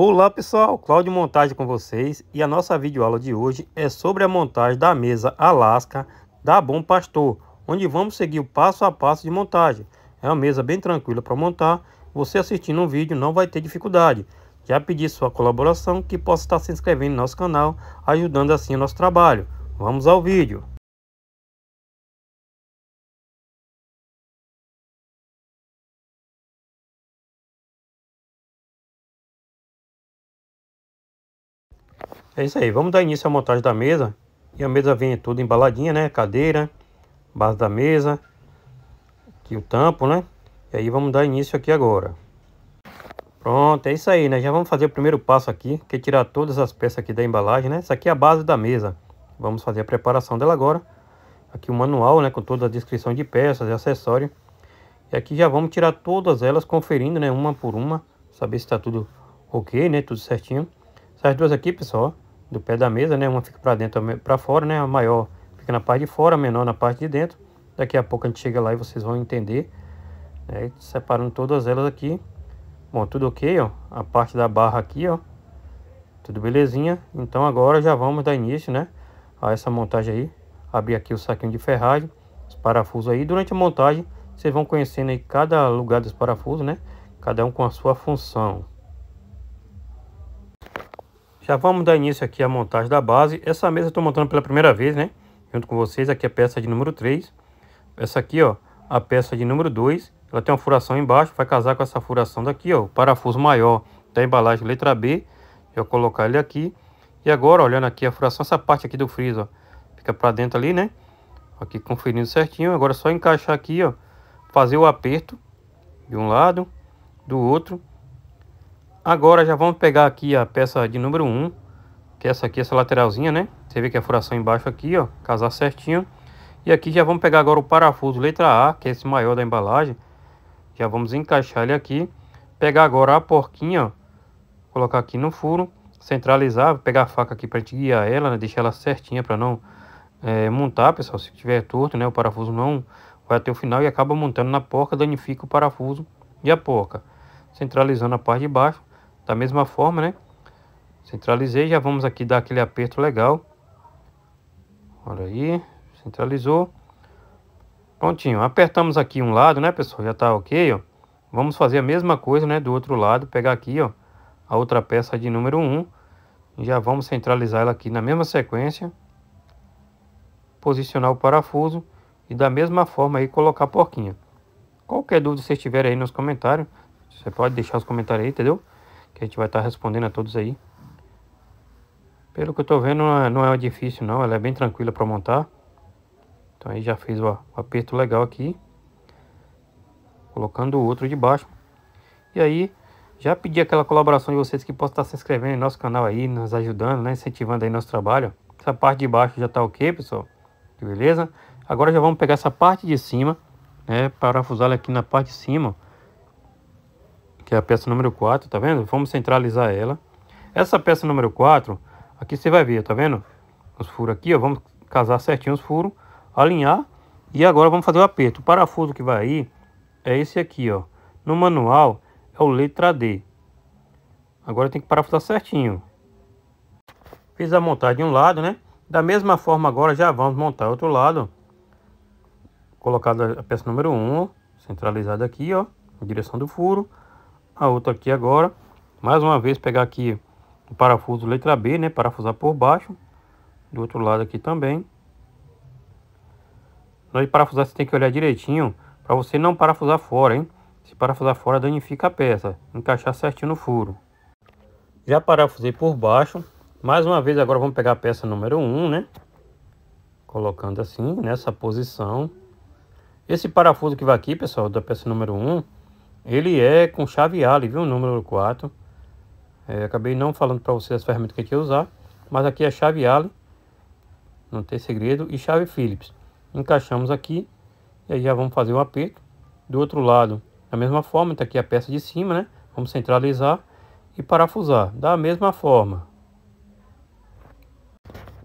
Olá pessoal, Cláudio Montagem com vocês e a nossa videoaula de hoje é sobre a montagem da mesa Alaska da Bom Pastor, onde vamos seguir o passo a passo de montagem. É uma mesa bem tranquila para montar, você assistindo um vídeo não vai ter dificuldade. Já pedi sua colaboração que possa estar se inscrevendo no nosso canal, ajudando assim o nosso trabalho. Vamos ao vídeo. É isso aí, vamos dar início à montagem da mesa. E a mesa vem toda embaladinha, né? Cadeira, base da mesa, aqui o tampo, né? E aí vamos dar início aqui agora. Pronto, é isso aí, né? Já vamos fazer o primeiro passo aqui, que é tirar todas as peças aqui da embalagem, né? Essa aqui é a base da mesa. Vamos fazer a preparação dela agora. Aqui o manual, né? Com toda a descrição de peças e acessórios. E aqui já vamos tirar todas elas, conferindo, né? Uma por uma, saber se está tudo ok, né? Tudo certinho. Essas duas aqui, pessoal, do pé da mesa, né? Uma fica para dentro, para fora, né? A maior fica na parte de fora, a menor na parte de dentro. Daqui a pouco a gente chega lá e vocês vão entender. Né? Separando todas elas aqui. Bom, tudo ok, ó. A parte da barra aqui, ó. Tudo belezinha. Então agora já vamos dar início, né? A essa montagem aí. Abrir aqui o saquinho de ferragem. Os parafusos aí. Durante a montagem, vocês vão conhecendo aí cada lugar dos parafusos, né? Cada um com a sua função. Já vamos dar início aqui à montagem da base. Essa mesa eu estou montando pela primeira vez, né? Junto com vocês, aqui é a peça de número 3. Essa aqui, ó, a peça de número 2. Ela tem uma furação embaixo, vai casar com essa furação daqui, ó. O parafuso maior da embalagem letra B. Eu vou colocar ele aqui. E agora, olhando aqui a furação, essa parte aqui do friso, ó. Fica para dentro ali, né? Aqui conferindo certinho. Agora é só encaixar aqui, ó. Fazer o aperto de um lado, do outro Agora já vamos pegar aqui a peça de número 1, que é essa aqui, essa lateralzinha, né? Você vê que a furação embaixo aqui, ó, casar certinho. E aqui já vamos pegar agora o parafuso letra A, que é esse maior da embalagem. Já vamos encaixar ele aqui. Pegar agora a porquinha, ó, colocar aqui no furo, centralizar, pegar a faca aqui para gente guiar ela, né? deixar ela certinha para não é, montar, pessoal. Se tiver torto, né, o parafuso não vai até o final e acaba montando na porca, danifica o parafuso e a porca. Centralizando a parte de baixo da mesma forma, né? Centralizei, já vamos aqui dar aquele aperto legal. Olha aí, centralizou. Prontinho, apertamos aqui um lado, né, pessoal? Já tá ok, ó. Vamos fazer a mesma coisa, né, do outro lado. Pegar aqui, ó, a outra peça de número 1. E já vamos centralizar ela aqui na mesma sequência. Posicionar o parafuso. E da mesma forma aí colocar a porquinha. Qualquer dúvida vocês tiverem aí nos comentários, você pode deixar os comentários aí, entendeu? Que a gente vai estar tá respondendo a todos aí. Pelo que eu estou vendo, não é, não é difícil não, ela é bem tranquila para montar. Então aí já fiz o, o aperto legal aqui. Colocando o outro de baixo. E aí, já pedi aquela colaboração de vocês que possam estar se inscrevendo no nosso canal aí, nos ajudando, né, incentivando aí nosso trabalho. Essa parte de baixo já está ok, pessoal. Beleza? Agora já vamos pegar essa parte de cima, né, parafusar aqui na parte de cima, que é a peça número 4, tá vendo? Vamos centralizar ela. Essa peça número 4, aqui você vai ver, tá vendo? Os furos aqui, ó, vamos casar certinho os furos, alinhar e agora vamos fazer o aperto. O parafuso que vai aí é esse aqui, ó. No manual é o letra D. Agora tem que parafusar certinho. Fiz a montagem de um lado, né? Da mesma forma agora já vamos montar outro lado. Colocado a peça número 1, centralizada aqui, ó, em direção do furo a outra aqui agora. Mais uma vez pegar aqui o parafuso letra B, né? Parafusar por baixo. Do outro lado aqui também. Na parafusar você tem que olhar direitinho para você não parafusar fora, hein? Se parafusar fora danifica a peça. Encaixar certinho no furo. Já parafusei por baixo. Mais uma vez agora vamos pegar a peça número 1, né? Colocando assim, nessa posição. Esse parafuso que vai aqui, pessoal, da peça número 1, ele é com chave Ali, viu? Número 4. É, acabei não falando para vocês as ferramentas que a gente ia usar. Mas aqui é chave Ali. Não tem segredo. E chave Phillips. Encaixamos aqui. E aí já vamos fazer o aperto. Do outro lado, da mesma forma. Está aqui a peça de cima, né? Vamos centralizar e parafusar. Da mesma forma.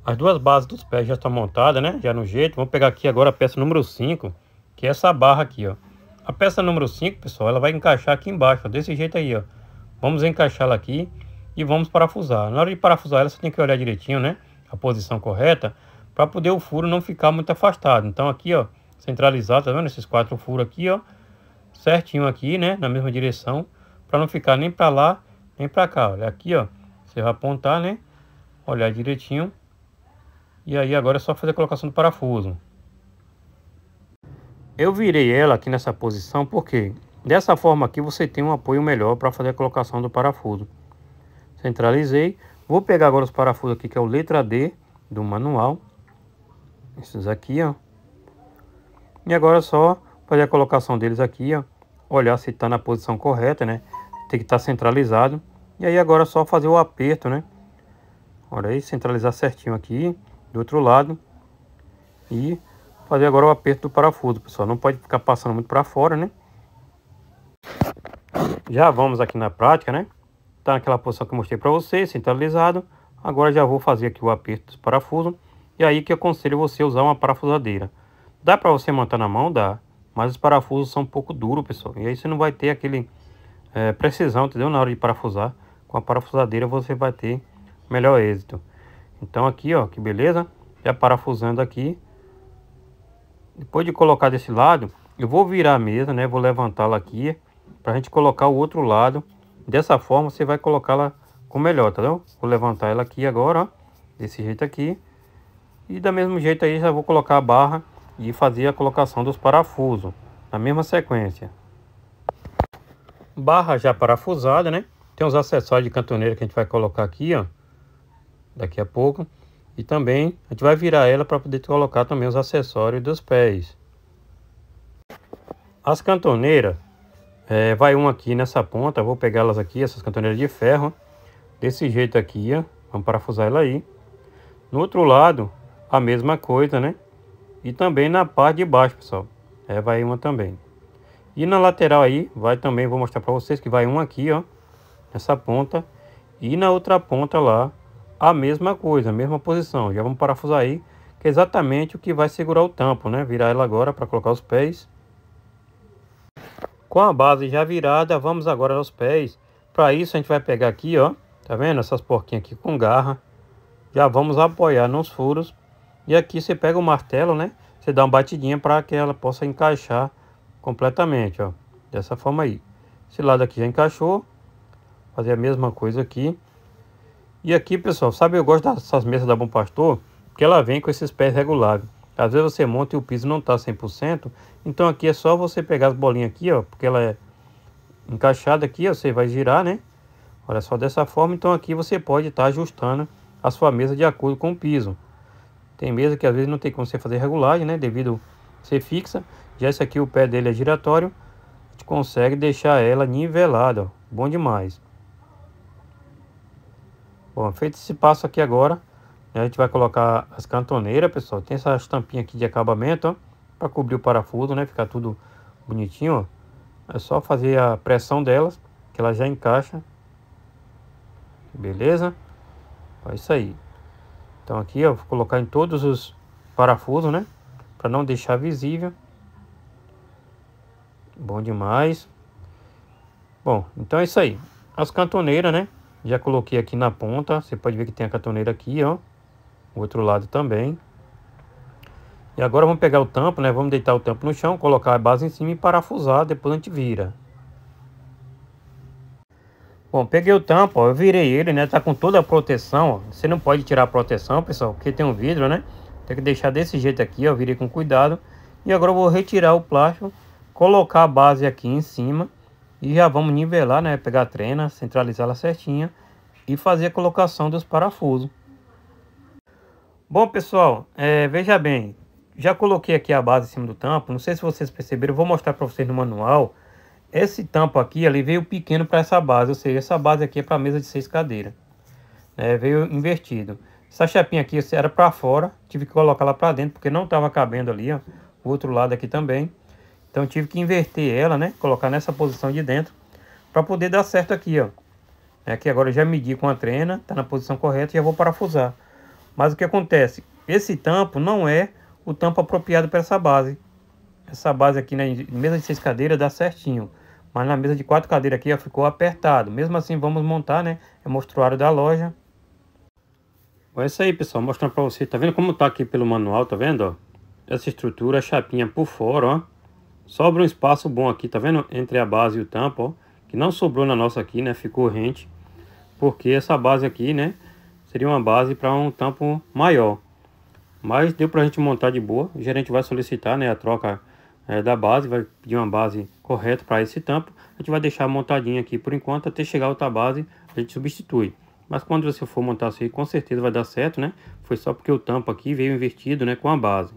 As duas bases dos pés já estão montadas, né? Já no jeito. Vamos pegar aqui agora a peça número 5. Que é essa barra aqui, ó. A peça número 5, pessoal, ela vai encaixar aqui embaixo, ó, desse jeito aí, ó. Vamos encaixá-la aqui e vamos parafusar. Na hora de parafusar ela, você tem que olhar direitinho, né? A posição correta, para poder o furo não ficar muito afastado. Então aqui, ó, centralizado, tá vendo? Esses quatro furos aqui, ó, certinho aqui, né? Na mesma direção, para não ficar nem para lá, nem para cá. Olha aqui, ó, você vai apontar, né? Olhar direitinho. E aí agora é só fazer a colocação do parafuso. Eu virei ela aqui nessa posição porque dessa forma aqui você tem um apoio melhor para fazer a colocação do parafuso. Centralizei. Vou pegar agora os parafusos aqui que é o letra D do manual. Esses aqui, ó. E agora é só fazer a colocação deles aqui, ó. Olhar se está na posição correta, né? Tem que estar tá centralizado. E aí agora é só fazer o aperto, né? Olha aí, centralizar certinho aqui, do outro lado. E fazer agora o aperto do parafuso, pessoal. Não pode ficar passando muito para fora, né? Já vamos aqui na prática, né? Tá naquela posição que eu mostrei para vocês, centralizado. Agora já vou fazer aqui o aperto do parafuso. E aí que aconselho você usar uma parafusadeira. Dá para você montar na mão? Dá. Mas os parafusos são um pouco duros, pessoal. E aí você não vai ter aquele é, precisão, entendeu? Na hora de parafusar. Com a parafusadeira você vai ter melhor êxito. Então aqui, ó, que beleza. Já parafusando aqui. Depois de colocar desse lado, eu vou virar a mesa, né? Vou levantá-la aqui. Pra gente colocar o outro lado. Dessa forma você vai colocá-la com melhor, tá vendo? Vou levantar ela aqui agora, ó. Desse jeito aqui. E da mesmo jeito aí já vou colocar a barra e fazer a colocação dos parafusos. Na mesma sequência. Barra já parafusada, né? Tem os acessórios de cantoneira que a gente vai colocar aqui, ó. Daqui a pouco. E também a gente vai virar ela para poder colocar também os acessórios dos pés. As cantoneiras, é, vai uma aqui nessa ponta, vou pegar elas aqui, essas cantoneiras de ferro. Desse jeito aqui, ó. Vamos parafusar ela aí. No outro lado, a mesma coisa, né? E também na parte de baixo, pessoal. É, vai uma também. E na lateral aí, vai também, vou mostrar para vocês que vai uma aqui, ó. Nessa ponta. E na outra ponta lá, a mesma coisa, a mesma posição. Já vamos parafusar aí, que é exatamente o que vai segurar o tampo, né? Virar ela agora para colocar os pés. Com a base já virada, vamos agora aos pés. Para isso a gente vai pegar aqui, ó. Tá vendo? Essas porquinhas aqui com garra. Já vamos apoiar nos furos e aqui você pega o martelo, né? Você dá uma batidinha para que ela possa encaixar completamente, ó. Dessa forma aí. Esse lado aqui já encaixou. Fazer a mesma coisa aqui. E aqui, pessoal, sabe, eu gosto dessas mesas da Bom Pastor, porque ela vem com esses pés regulares. Às vezes você monta e o piso não tá 100%, então aqui é só você pegar as bolinhas aqui, ó, porque ela é encaixada aqui, ó, você vai girar, né? Olha só dessa forma, então aqui você pode estar tá ajustando a sua mesa de acordo com o piso. Tem mesa que às vezes não tem como você fazer regulagem, né? Devido a ser fixa. Já esse aqui, o pé dele é giratório. A gente consegue deixar ela nivelada, ó. Bom demais. Bom, feito esse passo aqui agora, né, a gente vai colocar as cantoneiras, pessoal. Tem essa tampinha aqui de acabamento, ó. Para cobrir o parafuso, né? Ficar tudo bonitinho, ó. É só fazer a pressão delas, que ela já encaixa. Beleza? É isso aí. Então aqui eu vou colocar em todos os parafusos, né? Para não deixar visível. Bom demais. Bom, então é isso aí. As cantoneiras, né? Já coloquei aqui na ponta. Você pode ver que tem a cantoneira aqui, ó. O outro lado também. E agora vamos pegar o tampo, né? Vamos deitar o tampo no chão, colocar a base em cima e parafusar. Depois a gente vira. Bom, peguei o tampo, ó, eu virei ele, né? Tá com toda a proteção, ó. Você não pode tirar a proteção, pessoal, porque tem um vidro, né? Tem que deixar desse jeito aqui, ó. Virei com cuidado. E agora eu vou retirar o plástico, colocar a base aqui em cima. E já vamos nivelar, né? Pegar a trena, centralizar ela certinha. E fazer a colocação dos parafusos. Bom, pessoal, é, veja bem. Já coloquei aqui a base em cima do tampo. Não sei se vocês perceberam, vou mostrar para vocês no manual esse tampo aqui, ele veio pequeno para essa base, ou seja, essa base aqui é para mesa de seis cadeiras. Né? Veio invertido. Essa chapinha aqui era para fora, tive que colocar lá para dentro, porque não estava cabendo ali, ó. O outro lado aqui também. Então tive que inverter ela, né? Colocar nessa posição de dentro, para poder dar certo aqui, ó. Aqui agora eu já medi com a trena, tá na posição correta e já vou parafusar. Mas o que acontece? Esse tampo não é o tampo apropriado para essa base. Essa base aqui na mesa de seis cadeiras dá certinho. Mas na mesa de quatro cadeiras aqui ó, ficou apertado. Mesmo assim, vamos montar, né? É mostruário da loja. É isso aí, pessoal. Mostrando pra vocês. Tá vendo como tá aqui pelo manual, tá vendo, ó? Essa estrutura, a chapinha por fora, ó. Sobra um espaço bom aqui, tá vendo? Entre a base e o tampo, ó. Que não sobrou na nossa aqui, né? Ficou rente. Porque essa base aqui, né? Seria uma base para um tampo maior. Mas deu pra gente montar de boa. O gerente vai solicitar, né? A troca é, da base. Vai pedir uma base correta para esse tampo. A gente vai deixar montadinho aqui por enquanto. Até chegar outra base, a gente substitui. Mas quando você for montar isso aí, com certeza vai dar certo, né? Foi só porque o tampo aqui veio invertido, né? Com a base.